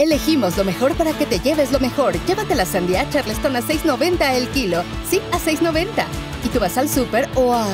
Elegimos lo mejor para que te lleves lo mejor. Llévate la sandía Charleston a 6.90 el kilo. Sí, a 6.90. Y tú vas al súper o a...